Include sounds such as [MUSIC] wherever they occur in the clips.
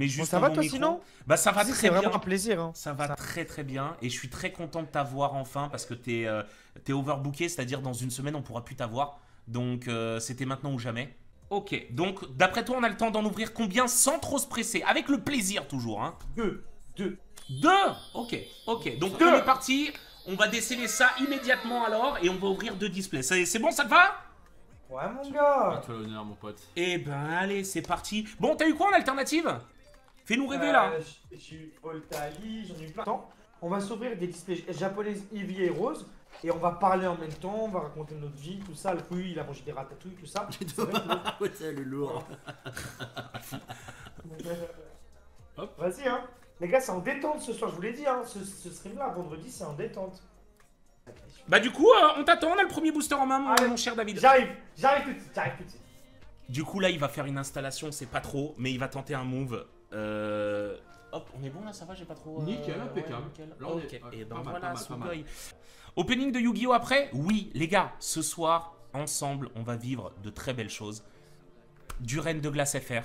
mais juste ça va, toi, micro. sinon Bah ça va très C'est bien. vraiment un plaisir. hein. Ça va Ça- très très bien et je suis très content de t'avoir enfin parce que t'es euh, t'es overbooké, c'est-à-dire dans une semaine on pourra plus t'avoir. Donc euh, c'était maintenant ou jamais. Ok, donc d'après toi on a le temps d'en ouvrir combien sans trop se presser? Avec le plaisir toujours, hein Deux. Deux. Deux? Ok, ok. Donc Deux. on est parti, on va déceler ça immédiatement alors et on va ouvrir deux displays. C'est bon, ça te va? Ouais, mon À gars. toi l'honneur, mon pote. Eh ben allez, c'est parti. Bon, t'as eu quoi en alternative? Fais-nous rêver là. Euh, J'ai eu Voltali, j'en ai eu plein. Attends, On va s'ouvrir des displays japonaises Eevee et Rose. Et on va parler en même temps, on va raconter notre vie, tout ça. Le couille, il a mangé des ratatouilles, tout ça. [LAUGHS] C'est vrai que- Ouais, c'est le lourd. Hop. Vas-y, hein. Les gars, c'est en détente ce soir, je vous l'ai dit, hein. Ce, ce stream-là, vendredi, c'est en détente. Bah du coup, euh, on t'attend, on a le premier booster en main, Allez. mon cher David. J'arrive, j'arrive tout de suite, j'arrive tout de suite. Du coup, là, il va faire une installation, c'est pas trop, mais il va tenter un move. Euh... Hop, on est bon là, ça va, j'ai pas trop. euh, Nickel, impeccable. nickel. Là, on ok, est- ouais, et ben mal, voilà, pas mal, pas mal. Sugoi. Opening de Yu-Gi-Oh après Oui, les gars, ce soir, ensemble, on va vivre de très belles choses. Du Reine de Glace FR,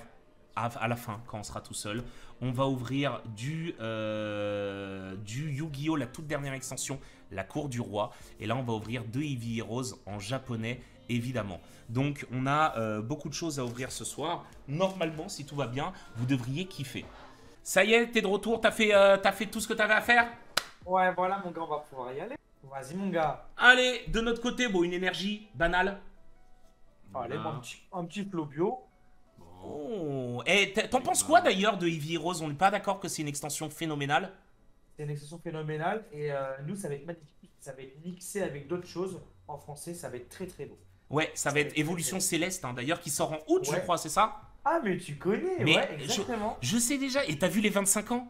à, à la fin, quand on sera tout seul. On va ouvrir du, euh, du Yu-Gi-Oh, la toute dernière extension, la Cour du Roi. Et là, on va ouvrir deux Eevee Heroes en japonais, évidemment. Donc, on a euh, beaucoup de choses à ouvrir ce soir. Normalement, si tout va bien, vous devriez kiffer. Ça y est, t'es de retour, t'as fait, euh, t'as fait tout ce que t'avais à faire? Ouais, voilà, mon gars, on va pouvoir y aller. Vas-y, mon gars. Allez, de notre côté, bon, une énergie banale. Allez, bon, un petit, un petit flow bio. Bon. Oh, et t- t'en penses quoi d'ailleurs de Eevee Heroes On n'est pas d'accord que c'est une extension phénoménale? C'est une extension phénoménale. Et euh, nous, ça va être magnifique. Ça va être mixé avec d'autres choses. En français, ça va être très très beau. Ouais, ça va être Évolution Céleste, hein, d'ailleurs, qui sort en août, je crois, c'est ça Ah, mais tu connais, Mais ouais, je- exactement. Je sais déjà, et t'as vu les 25 ans?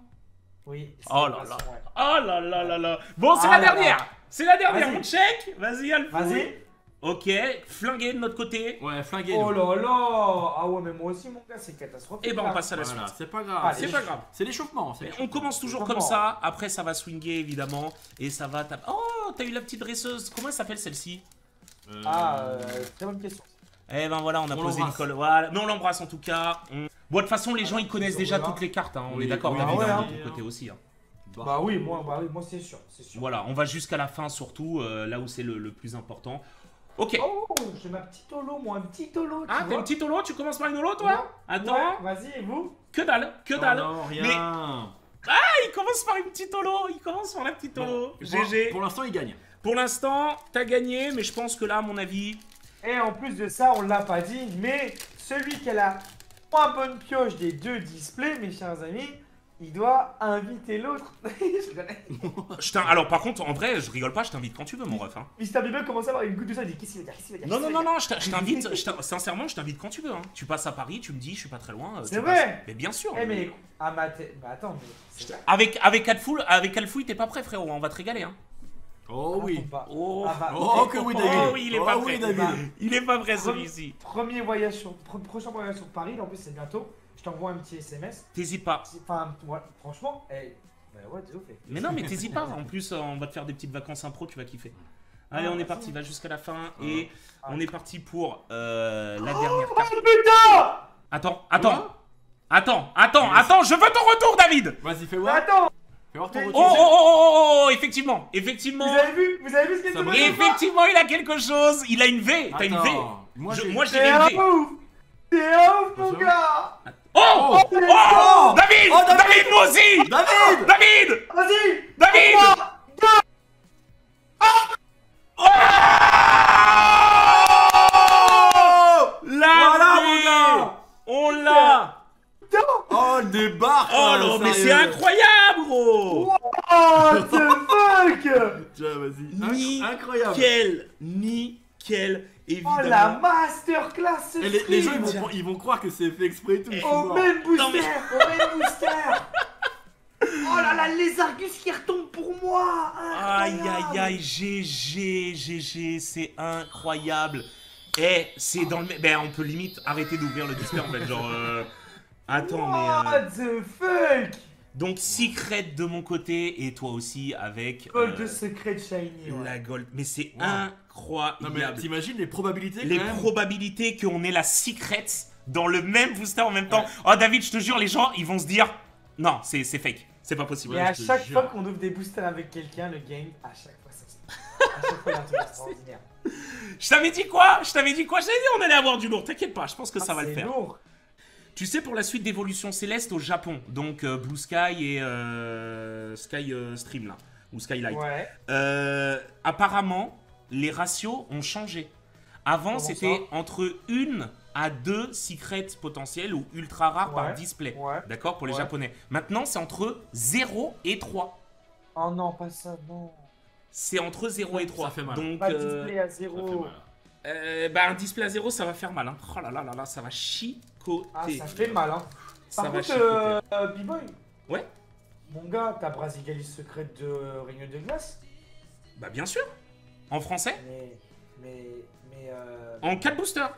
Oui. Oh là là. Oh là là là là Bon, c'est Ah la dernière. C'est la dernière, Vas-y. on check Vas-y, Alpha Vas-y. Ok, flingué de notre côté. Ouais, flingué. Oh là là Ah ouais, mais moi aussi, mon gars, c'est catastrophique. Et ben, on passe à la Voilà, suite. c'est pas grave. C'est pas grave. C'est l'échauffement. on commence toujours comme ça, après ça va swinger évidemment, et ça va taper. Oh, t'as eu la petite dresseuse, comment elle s'appelle celle-ci? Euh, Ah, euh, très bonne question. Eh ben voilà, on a On posé une colle. Voilà. Mais on l'embrasse en tout cas. On- Bon, de toute façon, les gens ils connaissent déjà toutes les cartes. hein. On Oui, est d'accord, ah ouais, hein, de ton côté aussi. hein. Bah oui, moi, bah oui, moi c'est sûr, c'est sûr. Voilà, on va jusqu'à la fin surtout, euh, là où c'est le, le plus important. Ok. Oh, j'ai ma petite holo, moi, un petit holo. tu ah, t'as une petite holo Tu commences par une holo, toi Ouais. Attends. Ouais, vas-y, et vous? Que dalle, que dalle. non, rien. Mais- Il commence par une petite holo. Il commence par la petite holo. Bon, GG. Pour l'instant, il gagne. Pour l'instant, t'as gagné, mais je pense que là, à mon avis, Et en plus de ça, on l'a pas dit, mais celui qui a la moins bonne pioche des deux displays, mes chers amis, il doit inviter l'autre. [LAUGHS] je Alors, par contre, en vrai, je rigole pas, je t'invite quand tu veux, mon ref. hein. Mister Bible commence à avoir une goutte de ça, il dit qu'est-ce qu'il va dire, qu'est-ce qu'il va dire? Non, non, non, non, je t'in- je t'invite, sincèrement, je t'invite quand tu veux. hein. Tu passes à Paris, tu me dis, je suis pas très loin. euh, C'est passes. vrai Mais bien sûr. Eh mais, ah ma tête, bah attends, mais... Avec, avec t'es pas prêt, frérot, on va te régaler. Hein. Oh oui. Pas. Oh, Ah bah, Oh que oui, David. Oh oui, il est pas Oh oui, prêt. David. il est pas prêt Premier- celui-ci. Premier voyage sur, pro- prochain voyage sur Paris, en plus c'est bientôt, je t'envoie un petit SMS. T'hésites pas. Enfin, ouais, franchement, eh, bah ouais, désolé. Mais non, mais t'hésites pas. En plus, euh, on va te faire des petites vacances impro, tu vas kiffer. Allez, Ah, on est merci. parti, va jusqu'à la fin. Et Ah. on est parti pour euh, la dernière carte. Oh putain Attends, attends, attends, attends, attends, je veux ton retour, David Vas-y, fais voir. attends voir ton Mais- Oh, oh, oh, oh, oh, effectivement, Vous effectivement. avez vu Vous avez vu ce qu'il pas Effectivement, il a quelque chose. Il a une V. T'as une V. Moi, j'ai- moi, j'ai T'es un une V. ouf T'es un ouf, mon gars Oh, oh, oh, David, Oh, David. David, nous aussi. David David, Vas-y David. Oh La Voilà, V. mon gars On l'a. Oh, le débarque Oh là, là, mais c'est incroyable, gros. Oh, the fuck Tiens, vas-y. Ni- Inc- Incroyable. Nickel, nickel, Oh, évidemment. la masterclass ce Et les, les gens, ils vont, ils vont croire que c'est fait exprès et tout. mort. même booster Non, mais- Au même booster [LAUGHS] Oh là là, les Argus qui retombent pour moi Aïe Incroyable. aïe aïe, GG, GG, c'est incroyable. Eh, c'est dans le. Ben, on peut limite arrêter d'ouvrir le display en fait, genre. euh, Attends, mais. euh, What the fuck? Donc, Secret de mon côté et toi aussi avec. Gold euh, Secret Shiny, ouais. La gold. Mais c'est Wow. incroyable. Non, mais t'imagines les probabilités Les quand même probabilités qu'on ait la Secret dans le même booster en même temps. Oh David, je te jure, les gens, ils vont se dire non, c'est c'est fake, c'est pas possible. Et à chaque jure. fois qu'on ouvre des boosters avec quelqu'un, le game, à chaque fois ça se À chaque fois, il y a un truc extraordinaire. [LAUGHS] Je t'avais dit quoi? Je t'avais dit quoi? Je t'avais dit on allait avoir du lourd. T'inquiète pas, je pense que ça Ah, va le faire. lourd. Tu sais, pour la suite d'Évolution Céleste au Japon, donc euh, Blue Sky et euh, Sky euh, Stream là, ou Skylight. Ouais. Euh, apparemment, les ratios ont changé. Avant, Comment c'était ça? entre une à deux secrets potentiels ou ultra rares par display. Ouais. D'accord Pour les Ouais. japonais. Maintenant, c'est entre 0 et 3. Oh non, pas ça, non. C'est entre 0 et 3. fait mal. Donc, Pas de euh, display à Ça fait zéro. mal. Euh, bah, un display à 0, ça va faire mal. Hein. Oh là là là là, ça va chicoter. Ah, ça fait mal, hein. Ça Par va contre, euh, euh, B-Boy. Ouais. Mon gars, t'as Brasigalis secrète de Réunion de glace Bah, bien sûr. En français Mais. Mais. Mais. Euh... En 4 boosters.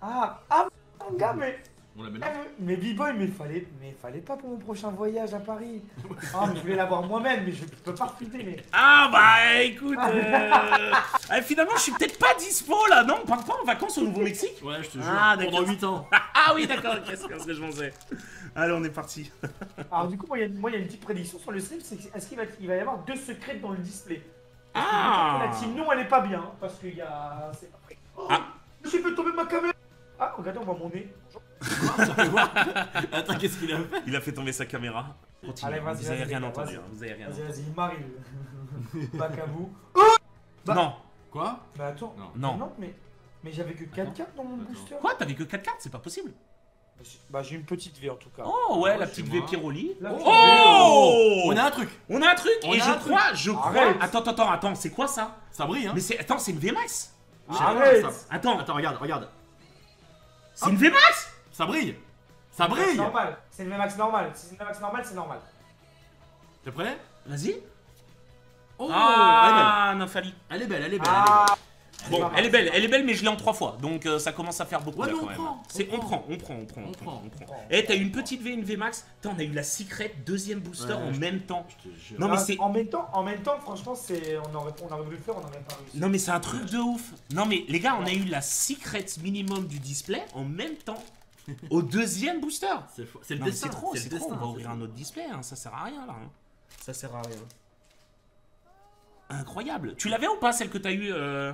Ah Ah mon gars, mais. On la met Ah, là. Mais mais B-Boy, mais fallait, mais fallait pas pour mon prochain voyage à Paris. Ah, mais je voulais l'avoir moi-même, mais je peux pas refuser. Mais... Ah bah écoute, euh, ah, [LAUGHS] finalement je suis peut-être pas dispo là, non On part pas en vacances au Nouveau-Mexique Ouais, je te jure. Ah, d'accord. Pendant 8 ans. [LAUGHS] Ah oui d'accord, qu'est-ce que, je pensais Allez on est parti. [LAUGHS] Alors du coup, moi, il y, a- y une petite prédiction sur le stream, c'est que- est-ce qu'il va, il va y avoir deux secrets dans le display? Parce que Ah La team non, elle est pas bien, hein, parce qu'il y a... C'est pas prêt. Oh, Ah. J'ai fait tomber ma caméra Ah, regardez, on voit mon nez. [LAUGHS] Attends, qu'est-ce qu'il a fait Il a fait tomber sa caméra. Continue, Allez, vas-y, vous avez vas-y, rien entendu, hein, vous avez rien Vas-y, entendu. vas-y, il m'arrive. [LAUGHS] Bac à vous. bah- Non, Quoi Mais attends, Non. non. non, mais... Mais j'avais que 4 Attends. cartes dans mon Attends. booster. Quoi T'avais que 4 cartes C'est pas possible. Bah j'ai une petite V en tout cas. Oh ouais, la c'est petite V. Piroli. Oh On a un truc On a un truc On et je truc. crois, je crois... Arrête. Attends, attends, attends, attends, c'est quoi ça Ça brille, hein Mais c'est... Attends, c'est une VMAX Arrête. Attends, Attends, regarde, regarde. c'est une VMAX Ça brille Ça C'est brille normal, c'est une VMAX normale. Si c'est une VMAX normale, c'est normal. T'es prêt? Vas-y. Oh Ah, Nafali. Elle est belle, elle est belle, elle est belle. Ah Bon, elle est belle, elle est belle, mais je l'ai en trois fois, donc euh, ça commence à faire beaucoup Ouais, là quand on même. prend, C'est, on on prend. on prend, on prend, on prend, on prend. Eh, t'as eu une petite V, une VMAX. Putain, on a eu la secret deuxième booster Ouais, en je- même temps. Je te jure. Non mais Ah, c'est, en même temps, en même temps, franchement, c'est on aurait, on aurait voulu le faire, on n'aurait pas réussi. non mais c'est un truc de ouf. Non mais les gars, on a eu la secret minimum du display en même temps au deuxième booster. C'est fou- c'est le Non, mais destin. c'est trop, le c'est trop. destin, On va c'est ouvrir un autre display, hein, ça sert à rien là. hein. Ça sert à rien. Incroyable. Tu l'avais ou pas celle que t'as eu euh...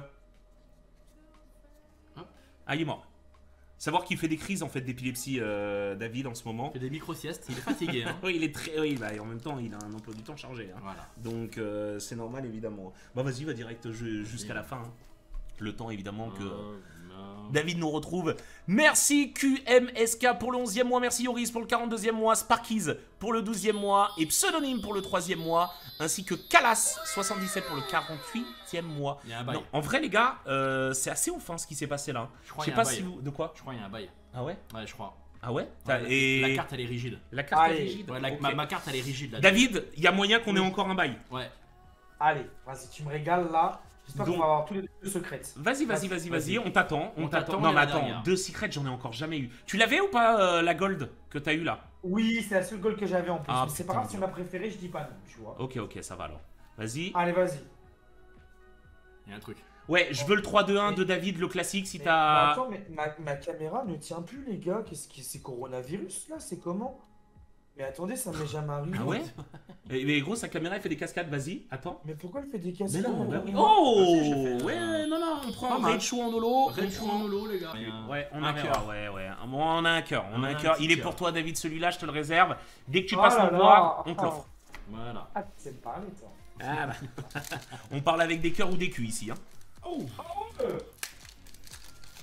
Hop. Ah, il est mort. Savoir qu'il fait des crises en fait d'épilepsie, euh, David, en ce moment. Il fait des micro-siestes, il est fatigué, hein. [LAUGHS] Oui, il est très. Oui, bah, et en même temps, il a un emploi du temps chargé. hein. Voilà. Donc, euh, c'est normal, évidemment. Bah, vas-y, va direct ju- jusqu'à la fin. hein. Le temps, évidemment, que. Euh. David nous retrouve. Merci QMSK pour le 11e mois. Merci Yoris pour le 42e mois. Sparkies pour le 12e mois. Et Pseudonyme pour le 3e mois. Ainsi que Calas77 pour le 48e mois. Il y a un bail. Non, en vrai, les gars, euh, c'est assez ouf hein, ce qui s'est passé là. Je crois Je sais qu'il y a pas un si bail. vous. De quoi Je crois qu'il y a un bail. Ah ouais Ouais, je crois. Ah ouais, la- Et La carte, elle est rigide. la carte est rigide. Ouais, la- Ok. ma, ma carte, elle est rigide là. David, il y a moyen qu'on ait encore un bail. Ouais. Allez, vas-y, tu me régales là. J'espère Donc- qu'on va avoir tous les deux secrets. Vas-y, vas-y, vas-y, vas-y, on t'attend, on, On t'attend. Non mais la attends, dernière. deux secrets, j'en ai encore jamais eu. Tu l'avais ou pas euh, la gold que t'as eu là? Oui, c'est la seule goal que j'avais en plus. Ah, mais c'est pas grave, si on a préféré, je dis pas non, tu vois. Ok, ok, ça va alors. Vas-y. Allez, vas-y. Il y a un truc. Ouais, je veux le 3-2-1 Mais- de David, le classique, si t'as... attends, mais ma, ma caméra ne tient plus, les gars. Qu'est-ce que c'est coronavirus là? C'est comment? Mais attendez, ça m'est jamais arrivé. Ah ouais [LAUGHS] mais, mais gros, sa caméra, elle fait des cascades, vas-y, attends. Mais pourquoi elle fait des Mais cascades non, bah oui. Oh fait, Ouais, non, non, on prend. Red Shoe en holo. Red prend- en holo, les gars. Ouais, on a Un cœur. ouais, ouais. Bon, on a un cœur, on, a un cœur. Il est pour toi, David, celui-là, je te le réserve. Dès que tu Oh passes là. voir, on te l'offre. Voilà. Ah, tu sais parler, toi. Ah bah. [LAUGHS] on parle avec des cœurs ou des culs ici, hein. Oh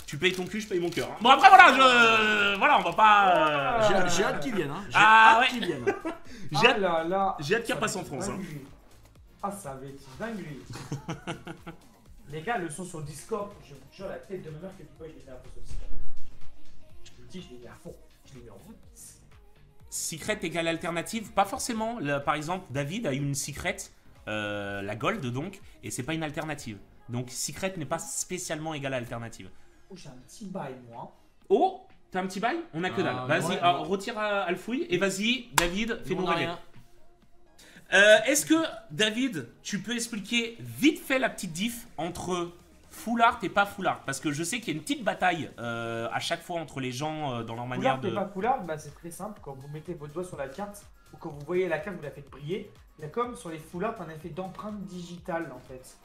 Tu payes ton cul, je paye mon cœur. hein. Bon après voilà, je voilà, on va pas. euh, J'ai hâte qu'ils viennent, hein. J'ai Ah, hâte ouais. qu'ils viennent. [LAUGHS] J'ai ah hâte- j'ai hâte qu'il repasse en France, hein. Ah, ça va être dinguerie. [LAUGHS] Les gars, le son sur Discord, je vous jure, la tête de ma mère que tu peux, je l'ai mis à fond sur Discord. Je le dis, je l'ai mis à fond. Je l'ai mis en route. Secret égale alternative, pas forcément. Là, par exemple, David a eu une secret, euh, la gold donc, et c'est pas une alternative. Donc secret n'est pas spécialement égal à alternative. Oh, j'ai un petit bail, moi. Oh, t'as un petit bail On a que Ah, dalle. Vas-y, ouais, ah, ouais. retire à, Alfouille et vas-y, David, Nous, fais-nous rêver. rien. Euh, Est-ce que, David, tu peux expliquer vite fait la petite diff entre Full art et pas full art. Parce que je sais qu'il y a une petite bataille euh, à chaque fois entre les gens euh, dans leur manière Foulard, de. t'es pas foulard, bah c'est très simple. Quand vous mettez votre doigt sur la carte, ou quand vous voyez la carte, vous la faites briller, il y a comme sur les foulards un effet d'empreinte digitale en fait.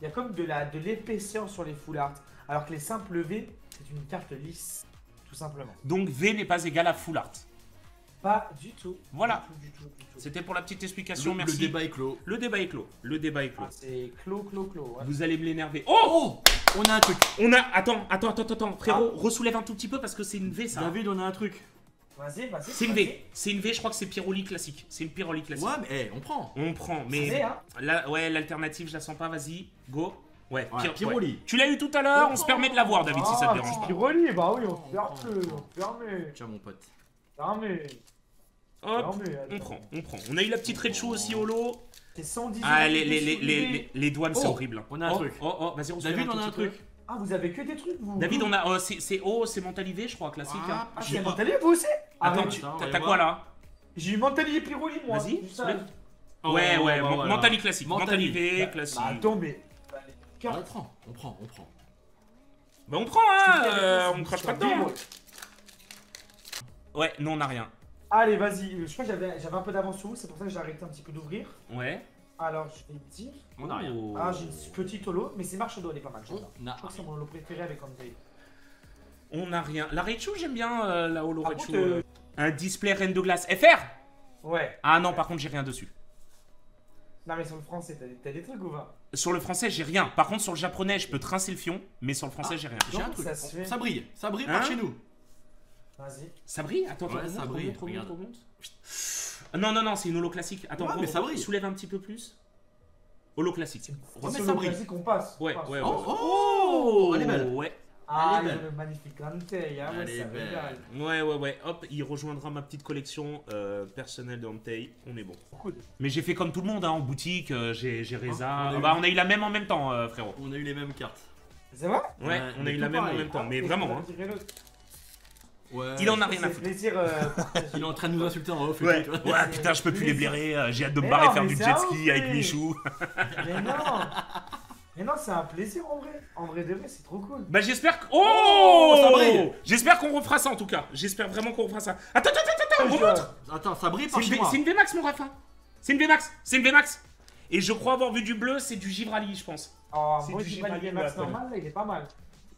Il y a comme de la de l'épaisseur sur les foulards. Alors que les simples V, c'est une carte lisse, tout simplement. Donc V n'est pas égal à full art. Pas du tout. Voilà. Du tout, du tout, du tout. C'était pour la petite explication, Le, le merci. débat est clos. Le débat est clos. Le débat est clos. Ah, c'est clos, clos, clos. ouais. Vous allez me l'énerver. Oh Oh On a un truc. On a. Attends, attends, attends, attends, frérot, ressoulève un tout petit peu parce que c'est une V ça. David, on a un truc. Vas-y, vas-y. C'est une. V. C'est une V, je crois que c'est Piroli classique. C'est une Piroli classique. Ouais, mais eh, on prend. On prend, mais. hein. Là, ouais, l'alternative, je la sens pas, vas-y. Go. Ouais, Ouais, Pir- Piroli. ouais. Tu l'as eu tout à l'heure, on se permet de l'avoir, David, si ça te Ah, dérange pas. Piroli, bah oui, on se permet, prend, on se permet. Tiens, mon pote. Permet. Hop, permet, on prend, on prend. On a eu la petite Rechu aussi au lot. C'est 110 Ah, les, les, de les, les, soulevé. les- les douanes, c'est Oh, horrible. hein. on a un oh, truc. Oh, oh, vas-y, on se David, on a un truc. Ah, vous avez que des trucs, vous. David, on a. euh, c'est c'est- oh, c'est Mentalivé, je crois, classique. hein. Ah, j'ai c'est vous aussi Ah, Attends, t'as quoi là J'ai eu Mentalier Piroli, moi. Vas-y. Oh, Ouais, ouais, bah. Mentali classique. Mentali. Mentalivé, Bah, classique. Bah, attends, mais. On prend, on prend, on prend. Bah, on prend, hein, euh, on crache pas dedans. ouais. Non, on a rien. Allez, vas-y. Je crois que j'avais j'avais un peu d'avance sur vous, c'est pour ça que j'ai arrêté un petit peu d'ouvrir. Ouais. Alors, je vais te dire. On a rien. Ah, j'ai une petite holo, mais c'est Marshall, elle est pas mal. On a Je crois que c'est mon holo préféré avec André. On a rien. La Rechu, j'aime bien euh, la Holo contre, euh, euh. Un display Reine de glace FR Ouais. Ah non, par contre, j'ai rien dessus. Non, mais sur le français, t'as des- trucs ou pas? Sur le français, j'ai rien. Par contre, sur le japonais, je peux trincer le fion, mais sur le français, Ah. j'ai rien. J'ai un truc. ça se fait. Ça brille, ça brille Hein par chez nous. Vas-y. Ça brille? Attends, Ouais, remonte, ça brille, remonte, remonte, regarde. remonte. Non, non, non, c'est une holo classique. Attends, Ouais, mais ça brille. soulève un petit peu plus. Holo classique. Ouais, mais sur ça le brille. classique, on passe. Ouais, passe. ouais, ouais. Oh, oh, elle est belle. Ouais, Ah, Elle est il y a belle. le magnifique Antei, hein, Elle ouais, est ça belle. ouais, ouais, ouais. Hop, il rejoindra ma petite collection euh, personnelle de Hantei. On est bon. Cool. Mais j'ai fait comme tout le monde hein, en boutique. euh, j'ai j'ai Reza. Ah, on a Ah eu- bah, on a eu la même en même temps, euh, frérot. On a eu les mêmes cartes. C'est vrai? Ouais, on a eu la même pareil. en même temps. Mais Et vraiment, hein. Ouais. Il en a rien à foutre. plaisir. euh, [LAUGHS] Il est en train de nous insulter en off. et Ouais, ouais, putain, je peux plus les blairer. J'ai hâte de me barrer faire du jet ski avec Michou. [LAUGHS] Mais non Mais non, c'est un plaisir en vrai. En vrai de vrai, c'est trop cool. Bah, j'espère que. Oh ça brille. J'espère qu'on refera ça en tout cas. J'espère vraiment qu'on refera ça. Attends, attends, attends, attends, Je- remonte Attends, ça brille C'est par une, chez V- moi. c'est une VMAX, mon Rafa. C'est une VMAX. C'est une VMAX. Et je crois avoir vu du bleu, c'est du Givrali, je pense. Oh, C'est du je dis pas Gibraltar, le Max ouais, normal, là, il est pas mal.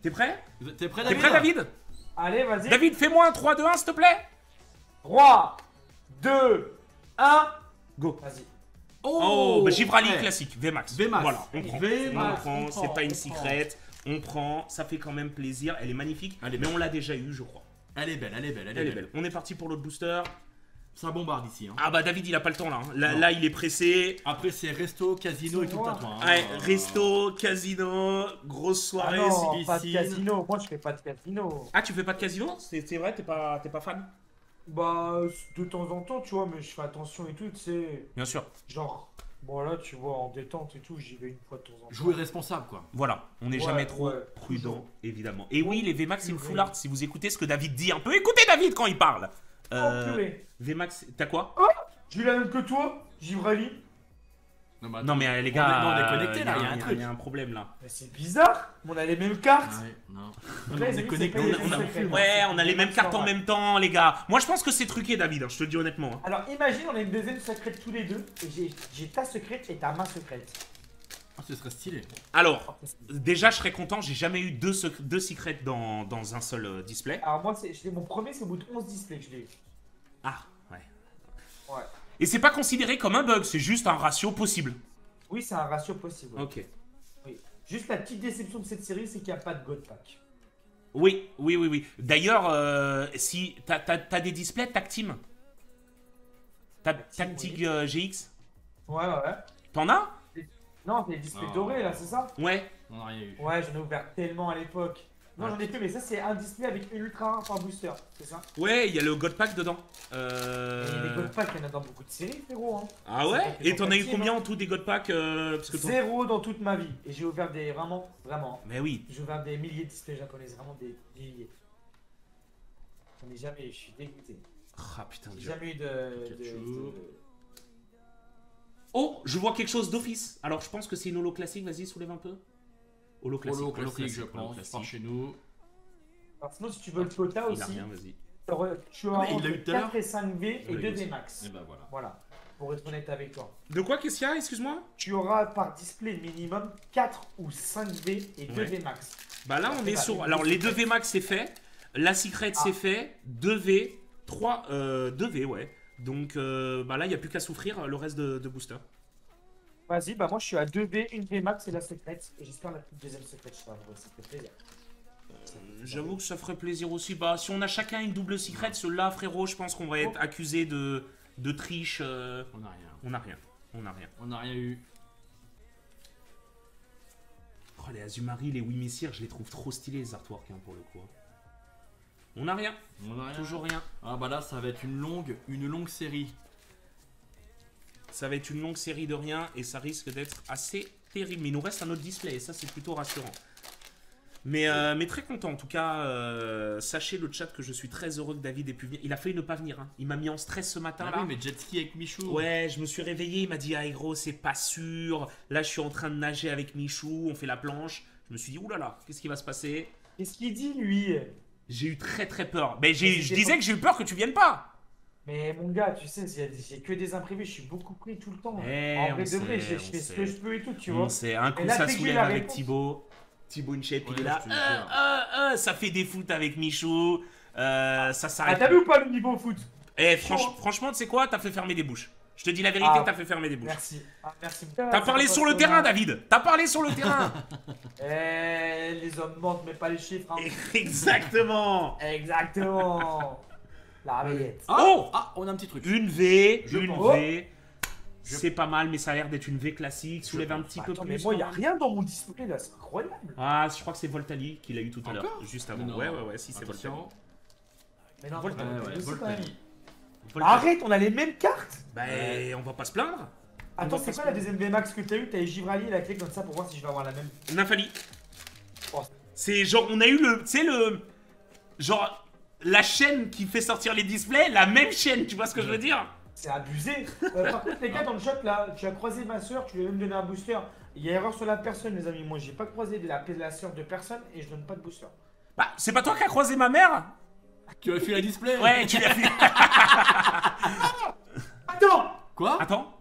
T'es prêt? T'es prêt, T'es David prêt, David? Allez, vas-y. David, fais-moi un 3, 2, 1, s'il te plaît. 3, 2, 1. Go. Vas-y. Oh, bah, Givrali ouais. classique, VMAX. VMAX. Voilà, on prend. VMAX, on prend, c'est pas une secret. On prend, ça fait quand même plaisir. Elle est magnifique, Elle est mais on l'a déjà eu, je crois. Elle est belle, elle est belle, elle est Elle est belle. belle. On est parti pour l'autre booster. Ça bombarde ici. Hein. Ah bah David, il a pas le temps là. hein. Là, là, il est pressé. Après, c'est resto, casino et tout le Moi. tatouage. hein. Ouais, resto, casino, grosse Ah soirée. non, pas de casino. Moi, je fais pas de casino. Ah, tu fais pas de casino? C'est c'est vrai, t'es pas, t'es pas fan? Bah, de temps en temps, tu vois, mais je fais attention et tout, tu sais. Bien sûr. Genre, bon, là, tu vois, en détente et tout, j'y vais une fois de temps en temps. Jouer responsable, quoi. Voilà, on n'est Ouais, jamais trop ouais, prudent, toujours. évidemment. Et oui, les VMAX, c'est une full art. Si vous écoutez ce que David dit un peu, écoutez David quand il parle. Oh, Euh, purée. VMAX, t'as quoi? J'ai eu la même que toi, Givrali. Mais Non mais euh, les On gars, on est connectés, euh, là, y a- y a un y truc. Il y a un problème là. Mais c'est bizarre. On a les mêmes cartes. Ouais, non. On est connectés. a- les on a- mêmes secrets. ouais, on a les mêmes cartes en même temps, les gars. Moi, je pense que c'est truqué, David. hein, je te le dis honnêtement. hein. Alors, imagine, on a une deuxième secrète tous les deux. Et j'ai- ta secrète et ta main secrète. Ah, ce serait stylé. Alors, déjà, je serais content. J'ai jamais eu deux, sec- deux secrets dans, dans un seul euh, display. Alors, moi, mon premier, c'est au bout de 11 displays que je l'ai eu. Ah. Et c'est pas considéré comme un bug, c'est juste un ratio possible. Oui, c'est un ratio possible. Ok. Oui. Juste la petite déception de cette série, c'est qu'il n'y a pas de God Pack. Oui, oui, oui, oui. D'ailleurs, euh, si t'as t'as- t'as des displays Tactim T'as Tactime, Tactic oui. euh, GX Ouais, ouais. T'en as? Non, c'est les displays Oh. dorés là, c'est ça? Ouais. On a rien eu. Ouais, j'en ai ouvert tellement à l'époque. Non, j'en ai plus, mais ça, c'est un display avec une ultra par booster, c'est ça? Ouais, il y a le God Pack dedans. Et Euh... les God Pack, il y en a dans beaucoup de séries, frérot. Hein. Ah ouais? Et t'en as eu combien hein. en tout des God Pack euh, parce que toi- Zéro dans toute ma vie. Et j'ai ouvert des. Vraiment, vraiment. Mais oui. J'ai ouvert des milliers de displays japonais, vraiment des milliers. J'en ai jamais eu, je suis dégoûté. Ah putain, J'ai jamais eu de. de- Oh, je vois quelque chose d'office. Alors je pense que c'est une holo classique, vas-y, soulève un peu. Holo classique. Holo classique, je holo pense, classique. par chez nous. Alors, sinon, si tu veux le quota Il a aussi, rien, tu Ah, l'a entre eu tout à l'heure. 4 et 5 V et Je l'ai 2 eu aussi. V max. Et bah voilà. Voilà, pour être honnête avec toi. De quoi, qu'est-ce qu'il y a Excuse-moi? Tu auras par display minimum 4 ou 5 V et 2 Ouais. V max. Bah là, on est sur. Alors, les secret. 2 V max, c'est fait. La secret, Ah. c'est fait. 2 V. 3. Euh, 2 V, ouais. Donc, euh, bah là, il n'y a plus qu'à souffrir le reste de, de booster. Vas-y, bah moi je suis à 2 V, 1 V max et la secrète. Et j'espère la deuxième secrète, je ça fait plaisir. J'avoue que ça ferait plaisir aussi. Bah, si on a chacun une double secret, celui-là, frérot, je pense qu'on va être accusé de, de triche. euh, On a rien. On a rien. On a rien. On n'a rien eu. Oh, les Azumari, les Wimessir, je les trouve trop stylés, les artworks, hein, pour le coup. On a rien. On a rien. Toujours rien. Ah bah là, ça va être une longue, une longue série. Ça va être une longue série de rien et ça risque d'être assez terrible. Mais il nous reste un autre display et ça, c'est plutôt rassurant. Mais, euh, mais très content en tout cas. euh, sachez le chat que je suis très heureux que David ait pu venir. Il a failli ne pas venir. hein. Il m'a mis en stress ce matin Ah là. oui, mais jet ski avec Michou. Ouais, je me suis réveillé, il m'a dit Ah gros, c'est pas sûr. Là, je suis en train de nager avec Michou, on fait la planche. Je me suis dit Oulala, qu'est-ce qui va se passer? Qu'est-ce qu'il dit lui? J'ai eu très très peur. Mais j'ai- Mais je disais que j'ai eu peur que tu viennes pas. Mais mon gars, tu sais, j'ai que des imprévus, je suis beaucoup pris tout le temps. Eh, en vrai de vrai, je fais ce que je peux et tout, tu On vois. sait, un coup là, ça soulève avec réponse- Thibaut. Thibaut InShape, il Ouais, est là. Euh, euh, euh, ça fait des foot avec Michou. Euh, ça Ah, s'arrête. t'as vu ou pas le niveau foot? Eh, franch- Oh. franchement, tu sais quoi? T'as fait fermer des bouches. Je te dis la vérité, Ah. t'as fait fermer des bouches. Merci. Ah, merci. T'as parlé sur le terrain, David. T'as parlé sur le [LAUGHS] terrain. Eh, les hommes mentent, mais pas les chiffres. hein. [LAUGHS] Exactement. Exactement. La rabayette. Ah, Oh ah, on a un petit truc. Une V, Je une pense. V. C'est pas mal, mais ça a l'air d'être une V classique. Soulève un petit peu Attends, plus. mais moi, il quand a rien dans mon display là, c'est incroyable. Ah, je crois que c'est Voltali qui l'a eu tout à l'heure, juste avant. Non. Ouais, ouais, ouais, si c'est Voltali. Mais non, Ouais. Voltali. Voltali. Arrête, on a les mêmes cartes. Bah, on va pas se plaindre. Attends, c'est quoi la deuxième VMAX que t'as eu? T'as eu Givrali et la clé comme ça pour voir si je vais avoir la même. Nymphali. Oh. C'est genre, on a eu le. Tu sais, le. Genre, la chaîne qui fait sortir les displays, la même chaîne, tu vois ce que je veux dire C'est abusé. Euh, par contre, les gars, dans le shop là, tu as croisé ma soeur, tu lui as même donné un booster. Il y a erreur sur la personne, les amis. Moi, j'ai pas croisé de la, la soeur de personne et je donne pas de booster. Bah, c'est pas toi qui as croisé ma mère Tu as fait la display Ouais, tu l'as fait. [LAUGHS] Attends Quoi? Attends.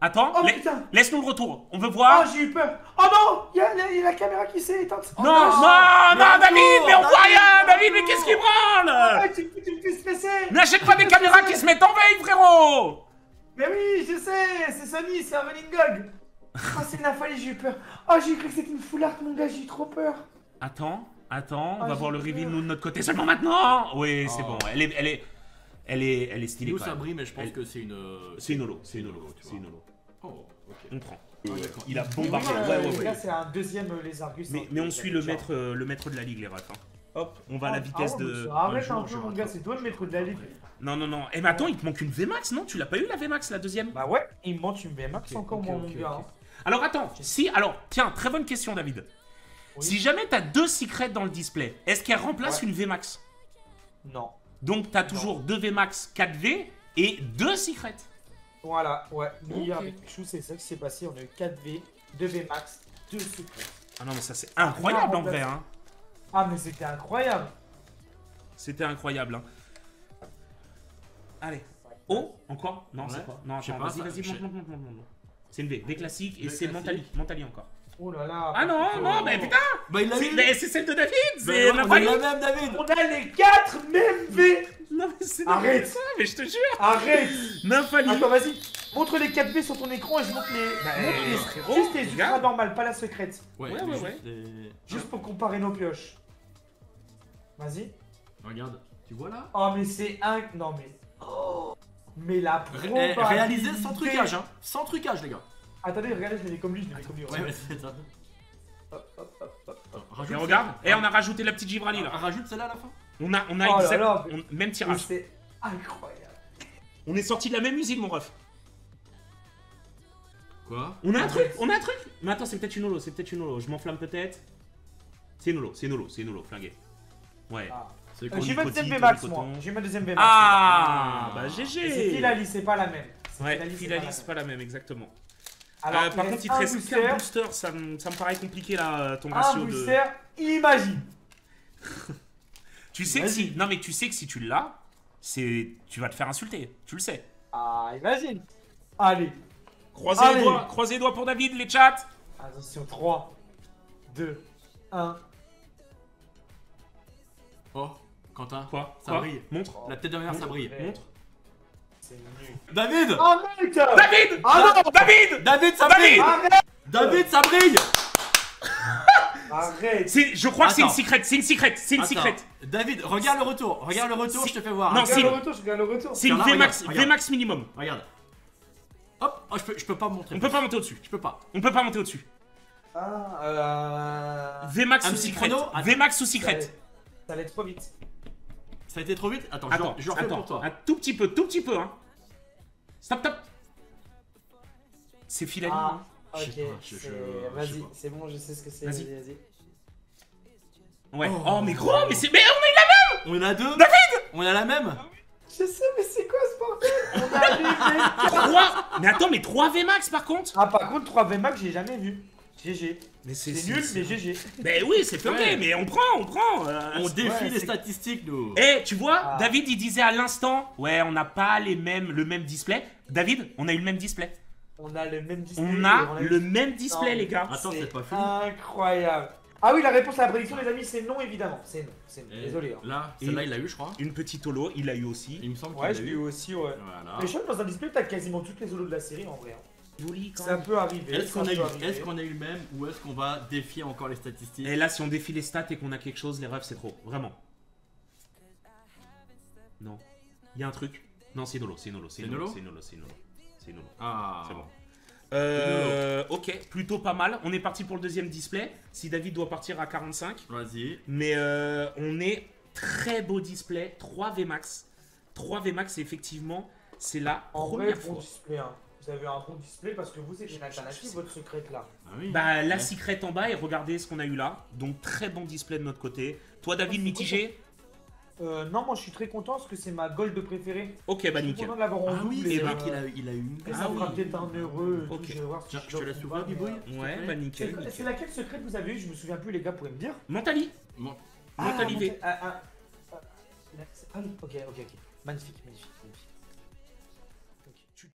Attends, Oh putain. laisse-nous le retour. On veut Oh, voir. j'ai eu peur. Oh non Il y, a la- il y a la caméra qui s'est éteinte. Oh non, non, non, David, mais on voit rien David, mais qu'est-ce qui branle? Ah, tu, tu me fais stresser N'achète pas des caméras qui se mettent en veille, frérot. Mais oui, je sais C'est Sony, c'est un running gag. Oh, c'est la folie, j'ai eu peur. Oh, j'ai cru que c'était une foulard, mon gars, j'ai eu trop peur. Attends, attends, on Ah, va voir le reveal, nous, de notre côté seulement maintenant. Oui, c'est Oh. bon, elle est, elle est, elle est, elle est stylée Nous ça brille, mais je pense Elle- que c'est une. euh, C'est une holo, c'est une holo, c'est une holo. Oh, ok. On prend. Ah. Il a bombardé, euh, ouais, ouais, les ouais. c'est un deuxième euh, Lézargus. Mais, hein, mais on suit le maître, euh, le maître de la ligue, les refs. hein. Hop, on va à la Ah, vitesse ah ouais, de... mais Arrête un peu, mon gars, c'est toi le maître de la ligue. Non, non, non. Eh, mais attends, il te manque une VMAX, non? Tu l'as pas eu, la VMAX, la deuxième? Bah ouais, il me manque une VMAX encore, moi, mon gars. hein. Alors, attends, si... Alors, tiens, très bonne question, David. Oui. Si jamais t'as deux secrets dans le display, est-ce qu'elle remplace Ouais. une VMAX? Non. Donc, t'as toujours deux VMAX 4V et deux secrets. Voilà, ouais. Hier, Ok. avec Chou, c'est ça qui s'est passé. On a eu 4V, 2 VMAX, 2 secrets. Ah non, mais ça, c'est incroyable, en vrai, hein. Ah, mais c'était incroyable. C'était incroyable, hein. Allez. Oh, encore? Non, c'est Ouais. quoi Non, attends, pas, vas-y, ça- vas-y, monte, monte, monte, monte. C'est une V, V classique, et c'est. Mentali, Mentali encore. Oh là là. Ah non, non, mais putain Bah il l'a c'est- eu Mais c'est celle de David C'est la même, David On a les 4 mêmes V. Non, mais c'est Arrête. ça, mais je te jure Arrête. Nymphali Attends, vas-y. Montre les 4V sur ton écran et je montre les. Bah, montre les- frérot, Juste les ultra normales, pas la secrète. Ouais, mais ouais, juste ouais. les- Juste pour comparer nos pioches. Vas-y. Regarde, tu vois là? Oh, mais c'est un. Non, mais. Oh. Mais la Ré- eh, Réalisé sans trucage, hein Sans trucage, les gars Attendez, regardez, je l'ai mis comme lui, je l'ai mis comme lui. Ouais, mais c'est ça. Hop, hop, hop, hop. Attends, Et regarde, et on a rajouté la petite Givrali Ah, là. Rajoute celle-là à la fin On a, on a Oh là exact- là, mais- on- même tirage. C'est incroyable. On est sorti de la même usine, mon ref. Quoi? On a un Ah, truc, on a un truc Mais attends, c'est peut-être une holo, c'est peut-être une holo. Je m'enflamme peut-être. C'est une holo, c'est une holo, c'est une holo, flingué. Ouais. Ah. C'est Euh, J'ai ma deuxième VMAX, moi. J'ai ma deuxième VMAX. Ah, bah Et c'est GG c'est pas la même. C'est Ouais, c'est pas la même, exactement. Alors, Euh, par contre, il te un reste booster, qu'un booster. Ça, me- ça me paraît compliqué là, ton un ratio de. booster, imagine. [LAUGHS] Tu sais que si. Non, mais tu sais que si tu l'as, c'est. Tu vas te faire insulter. Tu le sais. Ah, imagine. Allez, Croisez les doigts, croisez les doigts pour David, les chats. attention, 3, 2, 1. Oh, Quentin. Quoi Ça Quoi brille. Montre. La tête de ma mère, ça brille. Montre. David Oh mec David Ah non David David, ça David brille Arrête David, ça brille [LAUGHS] Arrête Je crois que c'est une secret, c'est une secret, c'est une Attends. secret. David, regarde le retour. Regarde le retour, je te fais voir. Non, Regarde c'est- le retour, je regarde le retour. C'est une VMAX. VMAX minimum. Regarde. Hop, oh, je, peux, je peux pas montrer. On peut pas monter au-dessus. Je peux pas. On peut pas monter au-dessus. Ah, euh... VMAX ou secret. VMAX ou Ça secret. allait, ça allait trop vite. Ça a été trop vite Attends, je, Attends, je le refais attends, pour toi. un tout petit peu, tout petit peu, hein. Stop, stop. C'est Philali. Ah, Je ok. je- je- je Vas-y, c'est bon, je sais ce que c'est. Vas-y. Vas-y. Ouais. Oh. Oh, mais gros, mais c'est. Mais on On en a deux David On a la même Je sais, mais c'est quoi ce bordel? On a vu est 3 Mais attends, mais 3 VMAX par contre Ah, par contre, 3 VMAX, j'ai jamais vu. GG. Mais C'est nul, mais GG. Mais oui, c'est fait, Ouais. mais on prend, on prend. euh, On défie ouais, les statistiques, nous. Eh, tu vois, Ah. David, il disait à l'instant, ouais, on n'a pas les mêmes, le même display. David, on a eu le même display. On a le même display. On a eu- le même display, Non, les gars. Attends, c'est pas fini. Incroyable. Ah oui, la réponse à la prédiction, les amis, c'est non, évidemment. C'est non. C'est non. Et Désolé. hein. Là, celle-là, il l'a eu, je crois. Une petite holo, il l'a eu aussi. Il me semble qu'il Ouais, l'a je l'ai eu eu. aussi, ouais. Voilà. Mais je crois que dans un display, t'as quasiment toutes les solos de la série en vrai. hein. Quand Ça même. peut arriver. Est-ce qu'on a, eu, arriver. est-ce qu'on a eu le même ou est-ce qu'on va défier encore les statistiques Et là, si on défie les stats et qu'on a quelque chose, les refs, c'est trop. Vraiment. Non. Il y a un truc. Non, c'est Nolo, c'est Nolo, c'est C'est Nolo, Nolo c'est Nolo, c'est Nolo. C'est Nolo. Ah, C'est bon. Euh, ok, plutôt pas mal. On est parti pour le deuxième display. Si David doit partir à 45. Vas-y. Mais euh, on est très beau display. 3 VMAX. 3 VMAX, effectivement, c'est la En vrai, première bon fois. display. Hein. Vous avez un bon display parce que vous, c'est une alternative, votre secret là. Ah oui. Bah, la Ouais. secret en bas et regardez ce qu'on a eu là. Donc, très bon display de notre côté. Toi, David, mitigé Euh, non, moi je suis très content parce que c'est ma gold préférée. Ok, bah Je suis nickel. content de l'avoir en Ah oui, et, vrai euh, qu'il a, il a eu une. Et Ah ça fera oui. peut-être un heureux. tout, Ok. Je vais voir si Tiens, je te dois laisse ou ouvrir, Bibouille te Ouais, bah nickel. c'est laquelle secret que vous avez eu Je me souviens plus, les gars, vous pouvez me dire Mentali. Bon, Ah, Mentali V. Ah, ah, ah, ah, ah, oui, ok, ok, ok. Magnifique, magnifique, magnifique.